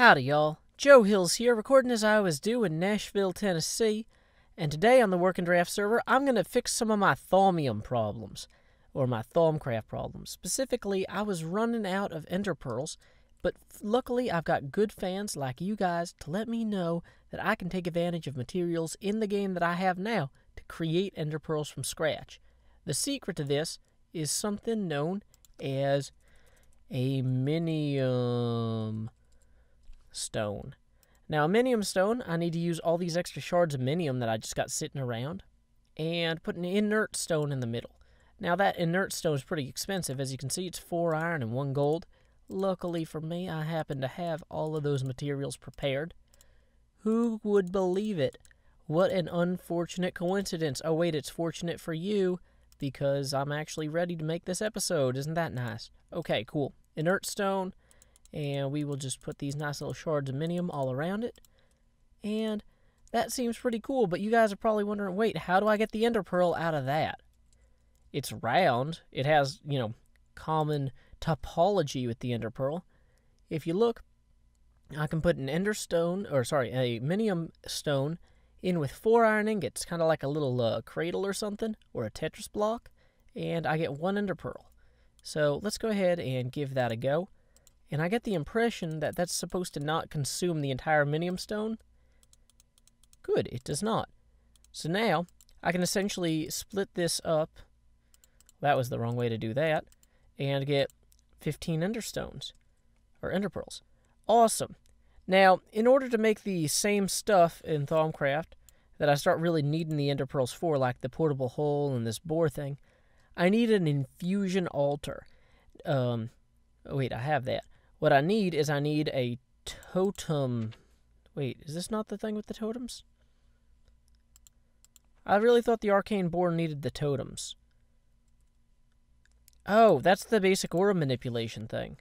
Howdy, y'all. Joe Hills here, recording as I always do in Nashville, Tennessee. And today on the Working Draft server, I'm going to fix some of my Thaumium problems, or my Thaumcraft problems. Specifically, I was running out of Ender Pearls, but luckily I've got good fans like you guys to let me know that I can take advantage of materials in the game that I have now to create Ender Pearls from scratch. The secret to this is something known as a minium stone. Now, minium stone, I need to use all these extra shards of minium that I just got sitting around and put an inert stone in the middle. Now, that inert stone is pretty expensive. As you can see, it's four iron and one gold. Luckily for me, I happen to have all of those materials prepared. Who would believe it? What an unfortunate coincidence. Oh, wait, it's fortunate for you because I'm actually ready to make this episode. Isn't that nice? Okay, cool. Inert stone, and we will just put these nice little shards of minium all around it. And that seems pretty cool, but you guys are probably wondering, wait, how do I get the ender pearl out of that? It's round. It has, you know, common topology with the ender pearl. If you look, I can put an ender stone, or sorry, a minium stone in with four iron ingots, kind of like a little uh, cradle or something, or a Tetris block, and I get one ender pearl. So let's go ahead and give that a go. And I get the impression that that's supposed to not consume the entire minium stone. Good, it does not. So now, I can essentially split this up. That was the wrong way to do that. And get 15 ender stones. Or ender pearls. Awesome. Now, in order to make the same stuff in Thaumcraft that I start really needing the ender pearls for, like the portable hole and this bore thing, I need an infusion altar. Um, oh, wait, I have that. What I need is I need a totem. Wait, is this not the thing with the totems? I really thought the arcane bore needed the totems. Oh, that's the basic aura manipulation thing.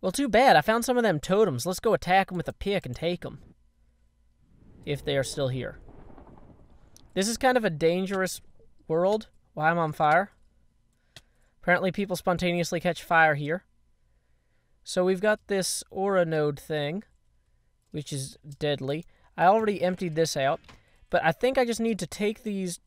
Well, too bad. I found some of them totems. Let's go attack them with a pick and take them. If they are still here. This is kind of a dangerous world. Why I'm on fire. Apparently people spontaneously catch fire here. So we've got this aura node thing, which is deadly. I already emptied this out, but I think I just need to take these,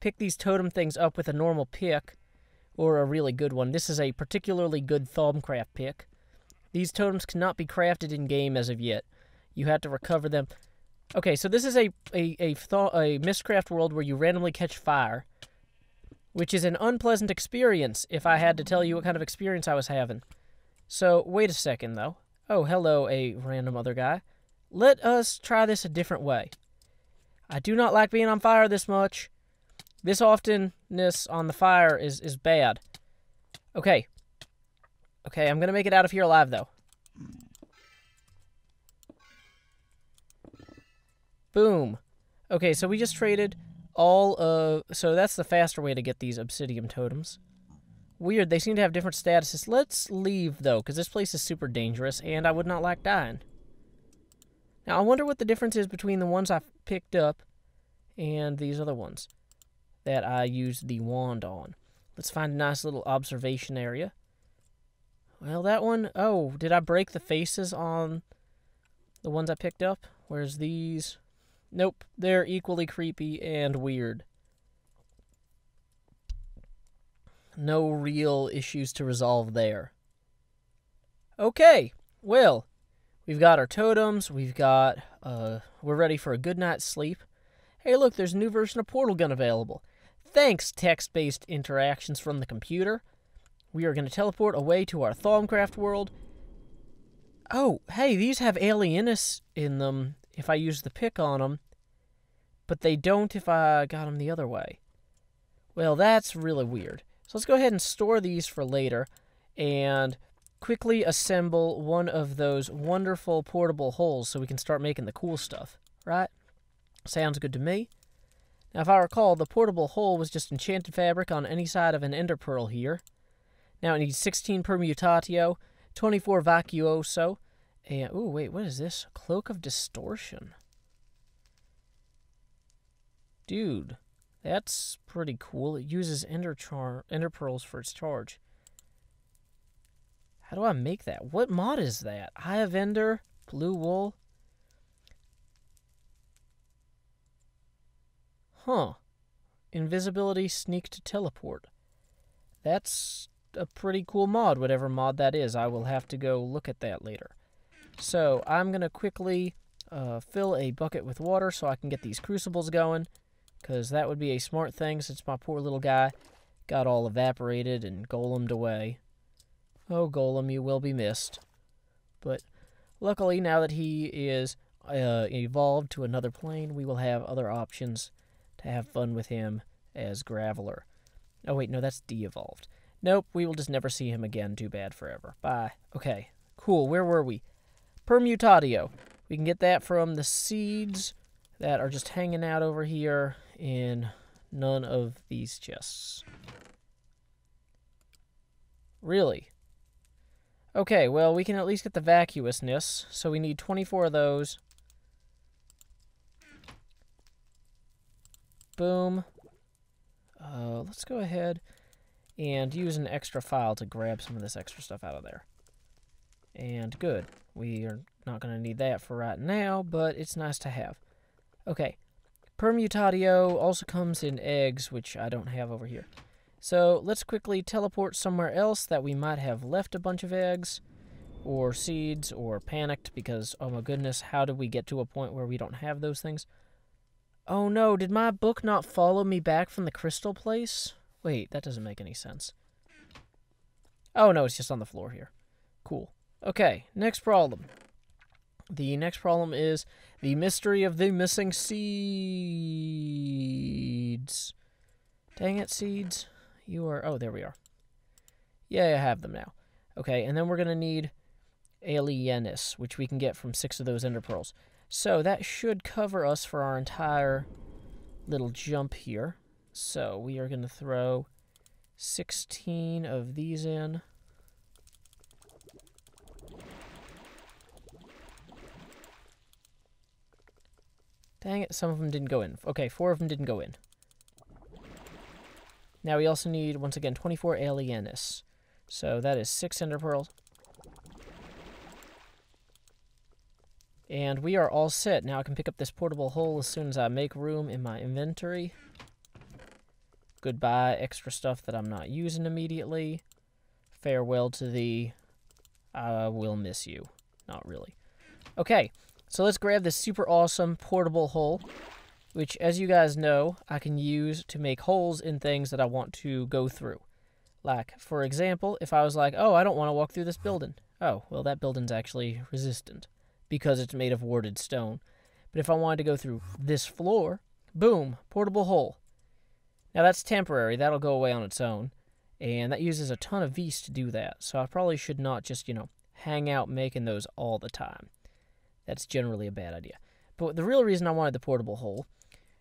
pick these totem things up with a normal pick, or a really good one. This is a particularly good Thaumcraft pick. These totems cannot be crafted in-game as of yet. You have to recover them. Okay, so this is a, a, a, a Mystcraft world where you randomly catch fire, which is an unpleasant experience if I had to tell you what kind of experience I was having. So, wait a second, though. Oh, hello, a random other guy. Let us try this a different way. I do not like being on fire this much. This oftenness on the fire is, is bad. Okay. Okay, I'm going to make it out of here alive, though. Boom. Okay, so we just traded all of... So that's the faster way to get these obsidian totems. Weird, they seem to have different statuses. Let's leave, though, because this place is super dangerous, and I would not like dying. Now, I wonder what the difference is between the ones I picked up and these other ones that I used the wand on. Let's find a nice little observation area. Well, that one... Oh, did I break the faces on the ones I picked up? Where's these? Nope, they're equally creepy and weird. No real issues to resolve there. Okay, well, we've got our totems, we've got, uh, we're ready for a good night's sleep. Hey, look, there's a new version of Portal Gun available. Thanks, text-based interactions from the computer. We are going to teleport away to our Thaumcraft world. Oh, hey, these have alienus in them if I use the pick on them, but they don't if I got them the other way. Well, that's really weird. So let's go ahead and store these for later and quickly assemble one of those wonderful portable holes so we can start making the cool stuff, right? Sounds good to me. Now, if I recall, the portable hole was just enchanted fabric on any side of an ender pearl here. Now it needs 16 permutatio, 24 vacuoso, and, oh wait, what is this? Cloak of Distortion. Dude, that's pretty cool. It uses ender, char ender pearls for its charge. How do I make that? What mod is that? Eye of Ender Blue wool. Huh. Invisibility, sneak to teleport. That's a pretty cool mod, whatever mod that is. I will have to go look at that later. So I'm going to quickly uh, fill a bucket with water so I can get these crucibles going, because that would be a smart thing since my poor little guy got all evaporated and golemed away. Oh, Golem, you will be missed. But luckily, now that he is uh, evolved to another plane, we will have other options to have fun with him as Graveler. Oh, wait, no, that's de-evolved. Nope, we will just never see him again. Too bad forever. Bye. Okay, cool. Where were we? Permutatio. We can get that from the seeds that are just hanging out over here in none of these chests. Really? Okay, well, we can at least get the vacuousness, so we need 24 of those. Boom. Uh, let's go ahead and use an extra file to grab some of this extra stuff out of there. And good. We are not going to need that for right now, but it's nice to have. Okay. Permutatio also comes in eggs, which I don't have over here. So let's quickly teleport somewhere else that we might have left a bunch of eggs or seeds or panicked because, oh my goodness, how did we get to a point where we don't have those things? Oh no, did my book not follow me back from the crystal place? Wait, that doesn't make any sense. Oh no, it's just on the floor here. Cool. Okay, next problem. The next problem is the mystery of the missing seeds. Dang it, seeds. You are... Oh, there we are. Yeah, I have them now. Okay, and then we're going to need Alienus, which we can get from six of those Ender Pearls. So that should cover us for our entire little jump here. So we are going to throw 16 of these in. Dang it, some of them didn't go in. Okay, four of them didn't go in. Now we also need, once again, 24 Alienus. So that is 6 Ender Pearls. And we are all set. Now I can pick up this portable hole as soon as I make room in my inventory. Goodbye, extra stuff that I'm not using immediately. Farewell to the... I will miss you. Not really. Okay, so let's grab this super awesome portable hole which, as you guys know, I can use to make holes in things that I want to go through. Like, for example, if I was like, oh, I don't want to walk through this building. Oh, well, that building's actually resistant because it's made of warded stone. But if I wanted to go through this floor, boom, portable hole. Now, that's temporary. That'll go away on its own. And that uses a ton of Vis to do that. So I probably should not just, you know, hang out making those all the time. That's generally a bad idea. But the real reason I wanted the portable hole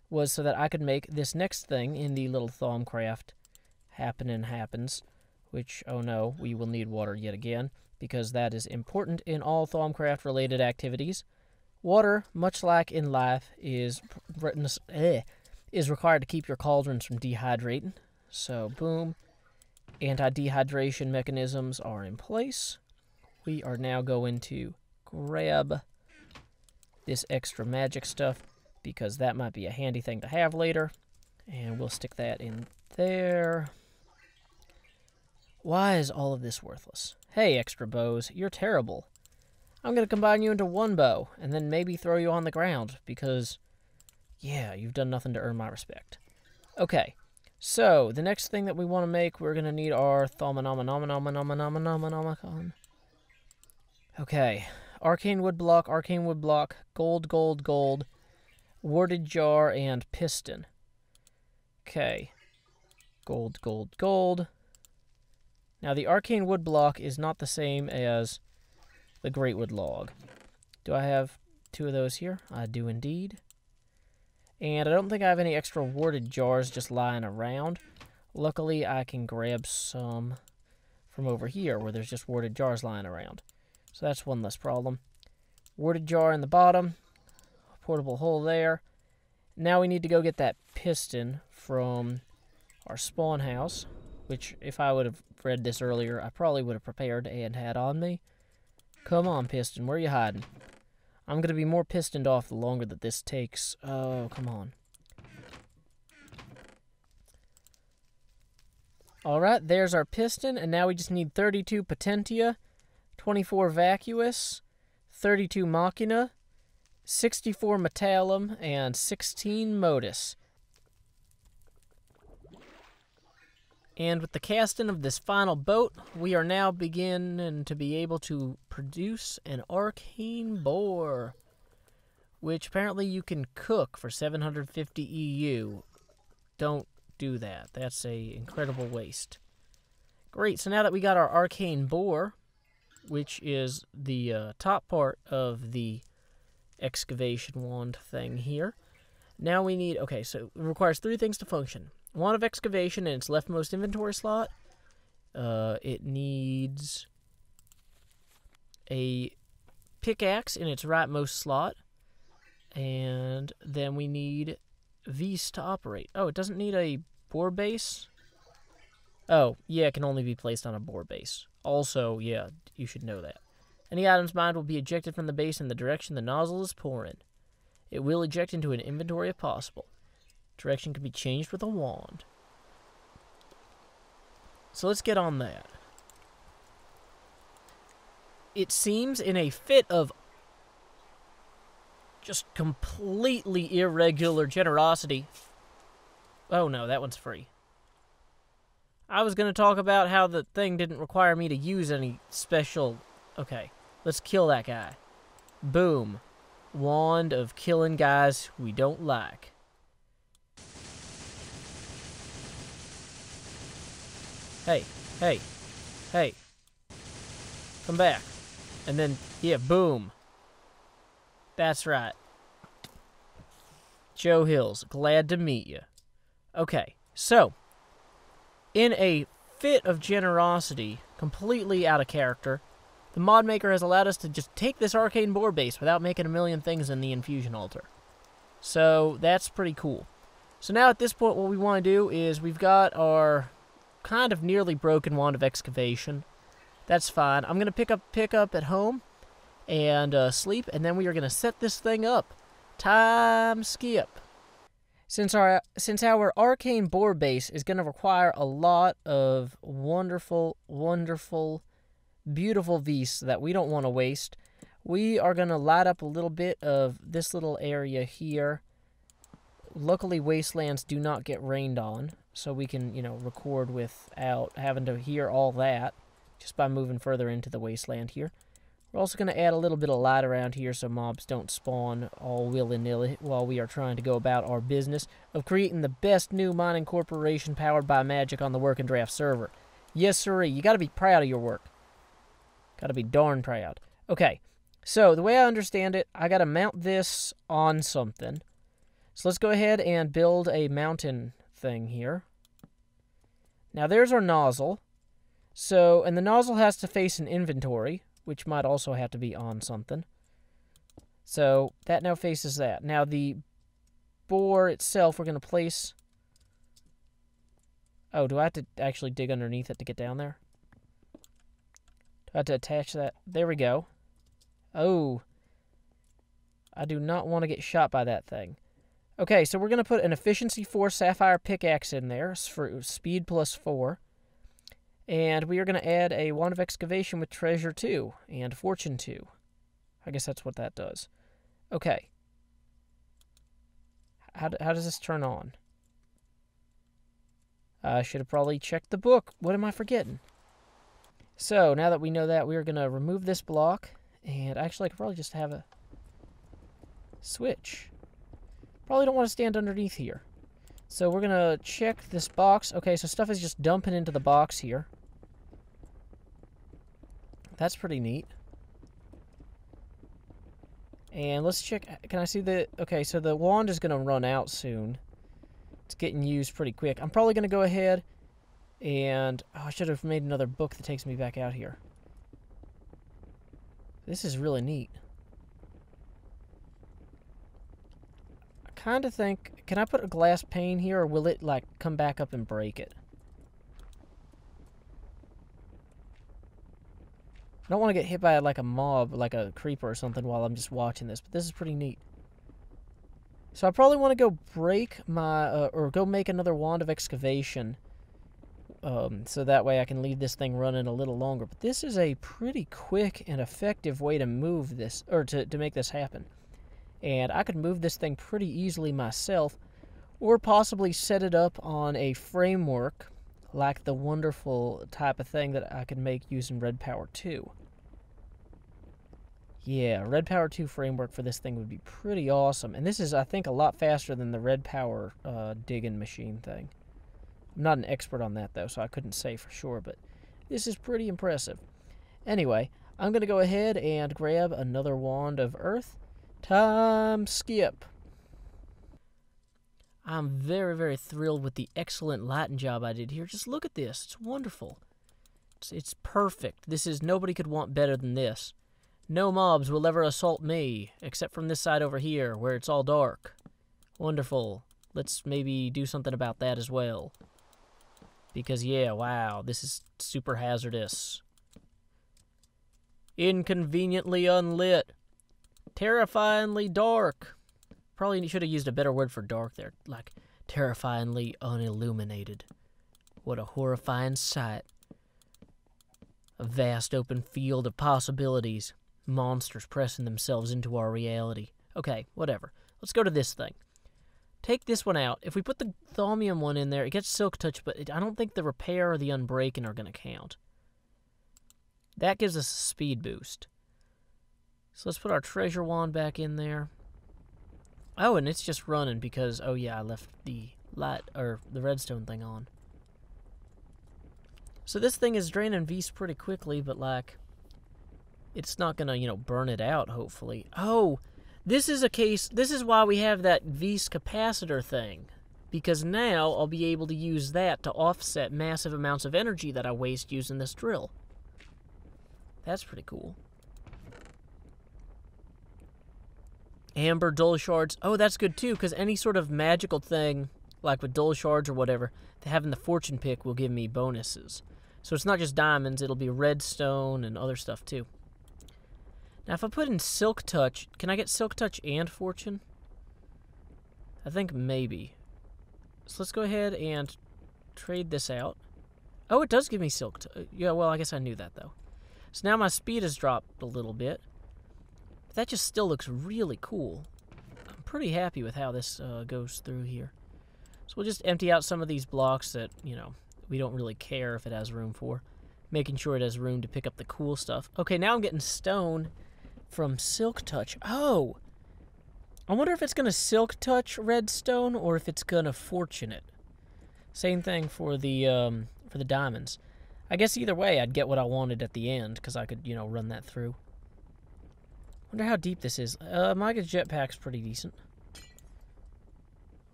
was so that I could make this next thing in the little Thaumcraft happen and happens, which, oh no, we will need water yet again, because that is important in all Thaumcraft related activities. Water, much like in life, is eh, is required to keep your cauldrons from dehydrating. So, boom. Anti-dehydration mechanisms are in place. We are now going to grab this extra magic stuff because that might be a handy thing to have later. And we'll stick that in there. Why is all of this worthless? Hey, extra bows, you're terrible. I'm going to combine you into one bow, and then maybe throw you on the ground, because, yeah, you've done nothing to earn my respect. Okay, so, the next thing that we want to make, we're going to need our Thaumonomanomonomanomonomanomonomon. Okay, Arcane Wood Block, Arcane Wood Block, Gold, Gold, Gold, Warded jar and piston. Okay. Gold, gold, gold. Now, the arcane wood block is not the same as the great wood log. Do I have two of those here? I do indeed. And I don't think I have any extra warded jars just lying around. Luckily, I can grab some from over here where there's just warded jars lying around. So that's one less problem. Warded jar in the bottom portable hole there. Now we need to go get that piston from our spawn house, which if I would have read this earlier, I probably would have prepared and had on me. Come on, piston, where are you hiding? I'm going to be more pistoned off the longer that this takes. Oh, come on. Alright, there's our piston, and now we just need 32 Potentia, 24 Vacuous, 32 Machina, 64 Metallum, and 16 Modus. And with the casting of this final boat, we are now beginning to be able to produce an arcane bore, which apparently you can cook for 750 EU. Don't do that. That's a incredible waste. Great, so now that we got our arcane bore, which is the uh, top part of the excavation wand thing here, now we need, okay, so it requires three things to function. Wand of excavation in its leftmost inventory slot. Uh, it needs a pickaxe in its rightmost slot. And then we need these to operate. Oh, it doesn't need a Bore base? Oh, yeah, it can only be placed on a bore base. Also, yeah, you should know that. Any item's mined will be ejected from the base in the direction the nozzle is pouring. It will eject into an inventory if possible. Direction can be changed with a wand. So let's get on that. It seems in a fit of just completely irregular generosity Oh no, that one's free. I was going to talk about how the thing didn't require me to use any special... Okay, let's kill that guy. Boom. Wand of killing guys we don't like. Hey, hey, hey. Come back. And then, yeah, boom. That's right. Joe Hills, glad to meet you. Okay, so in a fit of generosity, completely out of character, the mod maker has allowed us to just take this arcane bore base without making a million things in the infusion altar. So that's pretty cool. So now at this point what we want to do is we've got our kind of nearly broken wand of excavation. That's fine. I'm going to pick up pick up at home and uh, sleep, and then we are going to set this thing up. Time skip. Since our since our arcane bore base is going to require a lot of wonderful, wonderful, beautiful Vis that we don't want to waste, we are going to light up a little bit of this little area here. Luckily, wastelands do not get rained on, so we can, you know, record without having to hear all that just by moving further into the wasteland here. We're also going to add a little bit of light around here so mobs don't spawn all willy-nilly while we are trying to go about our business of creating the best new mining corporation powered by magic on the Working Draft server. Yes, sirree, you got to be proud of your work. Got to be darn proud. Okay, so the way I understand it, I got to mount this on something. So let's go ahead and build a mountain thing here. Now there's our nozzle. So, and the nozzle has to face an inventory, which might also have to be on something. So that now faces that. Now the bore itself, we're going to place... Oh, do I have to actually dig underneath it to get down there? Do I have to attach that? There we go. Oh. I do not want to get shot by that thing. Okay, so we're going to put an efficiency 4 sapphire pickaxe in there for uh, speed plus 4. And we are going to add a Wand of Excavation with Treasure 2 and Fortune 2. I guess that's what that does. Okay. How, how does this turn on? I should have probably checked the book. What am I forgetting? So, now that we know that, we are going to remove this block. And actually, I could probably just have a switch. Probably don't want to stand underneath here. So we're going to check this box. Okay, so stuff is just dumping into the box here. That's pretty neat. And let's check. Can I see the... Okay, so the wand is going to run out soon. It's getting used pretty quick. I'm probably going to go ahead and... Oh, I should have made another book that takes me back out here. This is really neat. Kind of think... Can I put a glass pane here, or will it, like, come back up and break it? I don't want to get hit by like a mob, like a creeper or something while I'm just watching this, but this is pretty neat. So I probably want to go break my, uh, or go make another wand of excavation. Um, so that way I can leave this thing running a little longer. But this is a pretty quick and effective way to move this, or to, to make this happen. And I could move this thing pretty easily myself, or possibly set it up on a framework like the wonderful type of thing that I could make using Red Power 2. Yeah, Red Power 2 framework for this thing would be pretty awesome. And this is, I think, a lot faster than the Red Power uh, digging machine thing. I'm not an expert on that, though, so I couldn't say for sure, but this is pretty impressive. Anyway, I'm going to go ahead and grab another Wand of Earth. Time skip. I'm very, very thrilled with the excellent lighting job I did here. Just look at this. It's wonderful. It's, it's perfect. This is, nobody could want better than this. No mobs will ever assault me, except from this side over here, where it's all dark. Wonderful. Let's maybe do something about that as well. Because, yeah, wow, this is super hazardous. Inconveniently unlit. Terrifyingly dark. Probably should have used a better word for dark there, like terrifyingly unilluminated. What a horrifying sight. A vast open field of possibilities. Monsters pressing themselves into our reality. Okay, whatever. Let's go to this thing. Take this one out. If we put the Thaumium one in there, it gets Silk Touch, but it, I don't think the Repair or the Unbreaking are going to count. That gives us a speed boost. So let's put our Treasure Wand back in there. Oh, and it's just running because, oh yeah, I left the light, or the redstone thing on. So this thing is draining Vis pretty quickly, but like, it's not gonna, you know, burn it out, hopefully. Oh, this is a case, this is why we have that Vis capacitor thing. Because now I'll be able to use that to offset massive amounts of energy that I waste using this drill. That's pretty cool. Amber dull shards. Oh, that's good too, because any sort of magical thing, like with dull shards or whatever, having the fortune pick will give me bonuses. So it's not just diamonds, it'll be redstone and other stuff too. Now, if I put in Silk Touch, can I get Silk Touch and Fortune? I think maybe. So let's go ahead and trade this out. Oh, it does give me Silk Touch. Yeah, well, I guess I knew that, though. So now my speed has dropped a little bit. But that just still looks really cool. I'm pretty happy with how this uh, goes through here. So we'll just empty out some of these blocks that, you know, we don't really care if it has room for. Making sure it has room to pick up the cool stuff. Okay, now I'm getting stone from Silk Touch. Oh! I wonder if it's going to Silk Touch Redstone or if it's going to Fortune it. Same thing for the um, for the diamonds. I guess either way, I'd get what I wanted at the end because I could, you know, run that through. Wonder how deep this is. Uh, Micah's jetpack's pretty decent.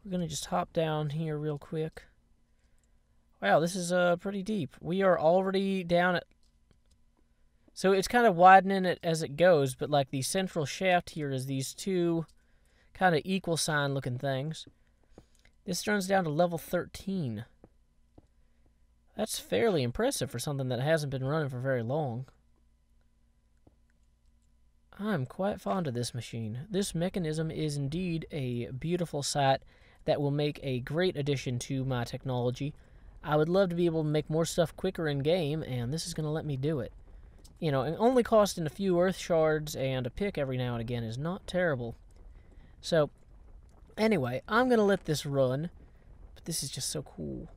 We're gonna just hop down here real quick. Wow, this is uh pretty deep. We are already down at so it's kind of widening it as it goes, but like the central shaft here is these two kind of equal sign looking things. This runs down to level 13. That's fairly impressive for something that hasn't been running for very long. I'm quite fond of this machine. This mechanism is indeed a beautiful sight that will make a great addition to my technology. I would love to be able to make more stuff quicker in game, and this is going to let me do it you know, and only costing a few earth shards and a pick every now and again is not terrible. So, anyway, I'm going to let this run, but this is just so cool.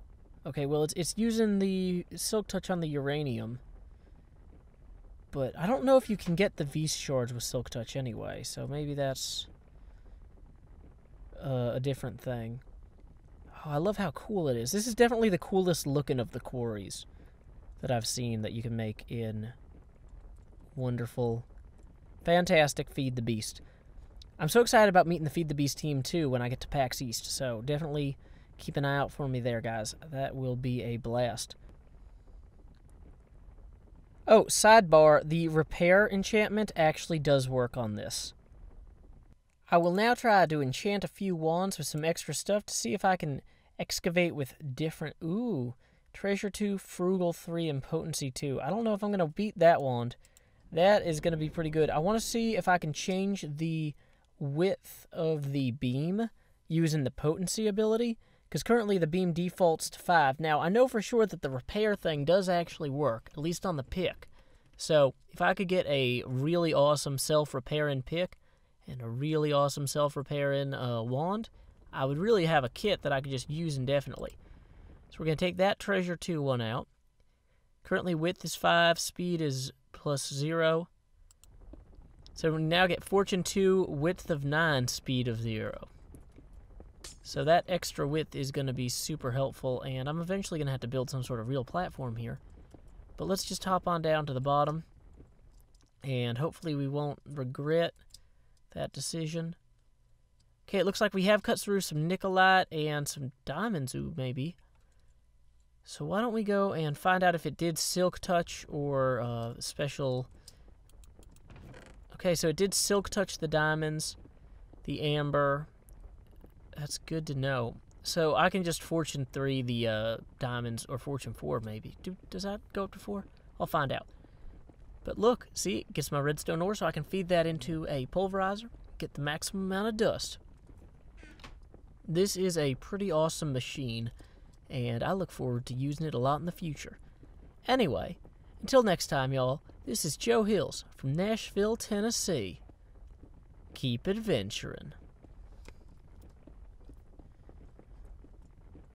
Okay, well, it's, it's using the Silk Touch on the uranium, but I don't know if you can get the Vis shards with Silk Touch anyway, so maybe that's uh, a different thing. Oh, I love how cool it is. This is definitely the coolest looking of the quarries that I've seen that you can make in wonderful, fantastic Feed the Beast. I'm so excited about meeting the Feed the Beast team too when I get to PAX East, so definitely keep an eye out for me there, guys. That will be a blast. Oh, sidebar, the repair enchantment actually does work on this. I will now try to enchant a few wands with some extra stuff to see if I can excavate with different... Ooh, Treasure 2, Frugal 3, and Potency 2. I don't know if I'm going to beat that wand, That is going to be pretty good. I want to see if I can change the width of the beam using the potency ability, because currently the beam defaults to 5. Now, I know for sure that the repair thing does actually work, at least on the pick. So, if I could get a really awesome self-repairing pick and a really awesome self-repairing uh, wand, I would really have a kit that I could just use indefinitely. So we're going to take that Treasure 2 one out. Currently width is 5, speed is plus 0. So we now get Fortune 2, width of 9, speed of 0. So that extra width is going to be super helpful, and I'm eventually going to have to build some sort of real platform here. But let's just hop on down to the bottom, and hopefully we won't regret that decision. Okay, it looks like we have cut through some Nikolite and some Diamonds, ooh, maybe. So why don't we go and find out if it did Silk Touch or uh, special... Okay, so it did Silk Touch the Diamonds, the Amber. That's good to know. So I can just Fortune 3 the uh, Diamonds, or Fortune 4 maybe. Do, does that go up to 4? I'll find out. But look, see, it gets my redstone ore so I can feed that into a pulverizer, get the maximum amount of dust. This is a pretty awesome machine, and I look forward to using it a lot in the future. Anyway, until next time, y'all, this is Joe Hills from Nashville, Tennessee. Keep adventuring.